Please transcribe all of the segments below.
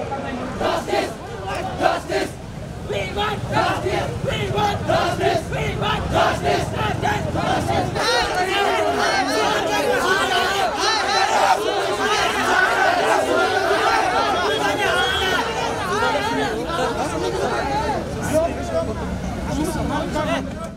Justice! Justice! We want justice! We want justice! We want justice! Justice! Justice! Come on.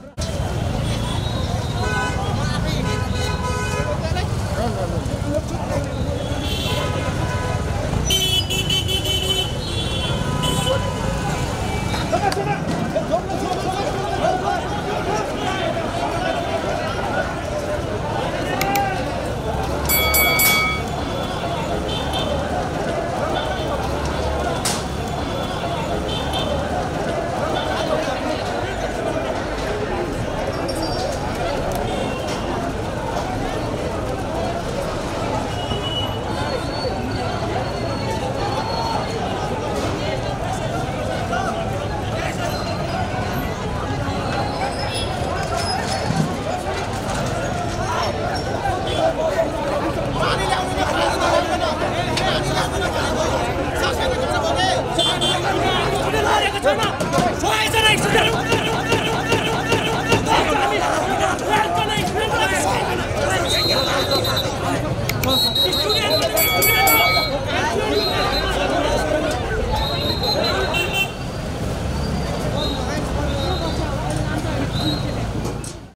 Turn up! Why is that I